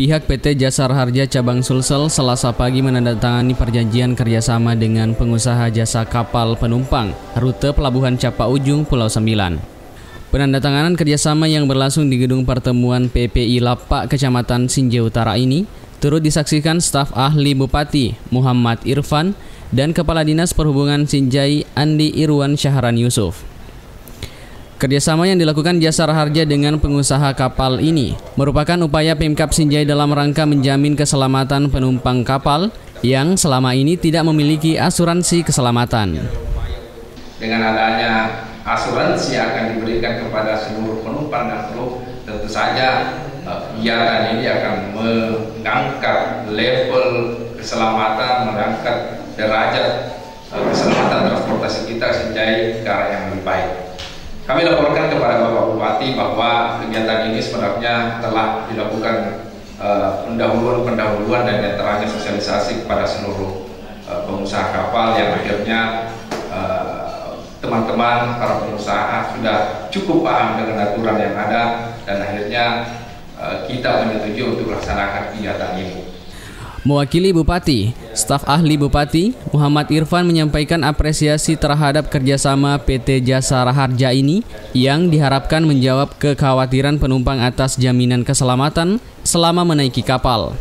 Pihak PT Jasar Harja Cabang Sulsel selasa pagi menandatangani perjanjian kerjasama dengan pengusaha jasa kapal penumpang rute Pelabuhan Capa Ujung Pulau Sembilan. Penandatanganan kerjasama yang berlangsung di gedung pertemuan PPI Lapak Kecamatan Sinje Utara ini turut disaksikan staf ahli Bupati Muhammad Irfan dan Kepala Dinas Perhubungan Sinjai Andi Irwan Syahran Yusuf. Kerjasama yang dilakukan Jasar Harja dengan pengusaha kapal ini merupakan upaya Pemkap Sinjai dalam rangka menjamin keselamatan penumpang kapal yang selama ini tidak memiliki asuransi keselamatan. Dengan adanya asuransi akan diberikan kepada seluruh penumpang dan kru, tentu saja kegiatan ini akan mengangkat level keselamatan, mengangkat derajat keselamatan transportasi kita Sinjai ke arah yang lebih baik. Kami laporkan kepada Bapak Bupati bahwa kegiatan ini sebenarnya telah dilakukan pendahuluan-pendahuluan uh, dan di antaranya sosialisasi kepada seluruh uh, pengusaha kapal yang akhirnya uh, teman-teman para pengusaha sudah cukup paham dengan aturan yang ada dan akhirnya kita menyetujui untuk melaksanakan kegiatan ini. Mewakili Bupati, staf ahli Bupati Muhammad Irfan menyampaikan apresiasi terhadap kerjasama PT Jasa Raharja ini yang diharapkan menjawab kekhawatiran penumpang atas jaminan keselamatan selama menaiki kapal.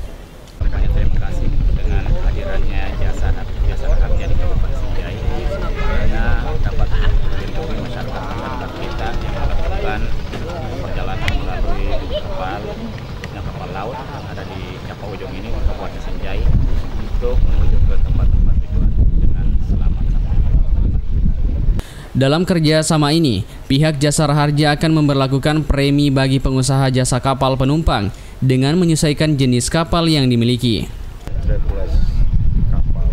Laut ada di Capa Ujung ini Kabupaten Senjai untuk menuju ke tempat-tempat tujuan dengan selamat Dalam kerja sama ini, pihak Jasa Harja akan memperlakukan premi bagi pengusaha jasa kapal penumpang dengan menyesuaikan jenis kapal yang dimiliki. kapal,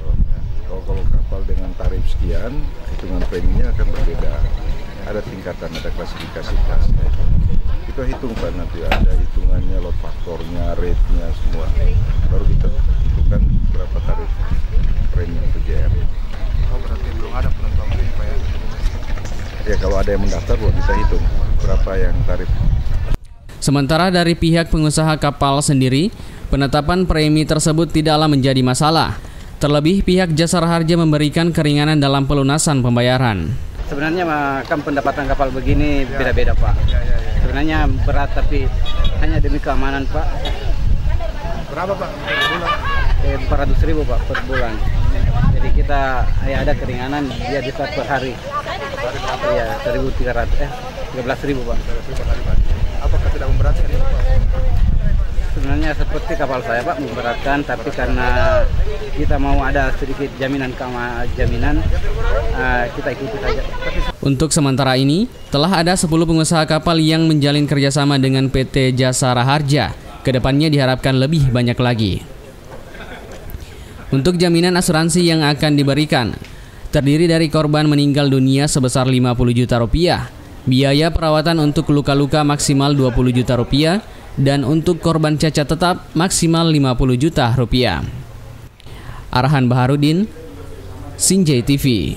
kalau, kalau kapal dengan tarif sekian, hitungan preminya akan berbeda. Ada tingkatan, ada klasifikasi kelasnya kita hitung Pak nanti ada hitungannya load faktornya, rate-nya semua. Baru kita tentukan berapa tarif premi untuk JR. Oh berarti belum ada penentuan ini Pak ya? Ya kalau ada yang mendaftar baru kita hitung berapa yang tarif. Sementara dari pihak pengusaha kapal sendiri, penetapan premi tersebut tidaklah menjadi masalah. Terlebih pihak Jasar Harja memberikan keringanan dalam pelunasan pembayaran. Sebenarnya kan pendapatan kapal begini beda-beda Pak. Ya, ya, ya. Sebenarnya berat tapi hanya demi keamanan Pak. Berapa Pak per bulan? Eh, 400 ribu Pak per bulan. Jadi kita ya ada keringanan dia di per hari. Iya 1300 eh 13 ribu Pak. Apakah tidak memberatkan Pak? Sebenarnya seperti kapal saya Pak memberatkan tapi karena kita mau ada sedikit jaminan kama jaminan uh, kita ikuti saja. Untuk sementara ini telah ada 10 pengusaha kapal yang menjalin kerjasama dengan PT Jasa Raharja. Ke depannya diharapkan lebih banyak lagi. Untuk jaminan asuransi yang akan diberikan terdiri dari korban meninggal dunia sebesar 50 juta rupiah, biaya perawatan untuk luka-luka maksimal 20 juta rupiah, dan untuk korban cacat tetap maksimal 50 juta rupiah. Arhan Baharudin, Sinjai TV.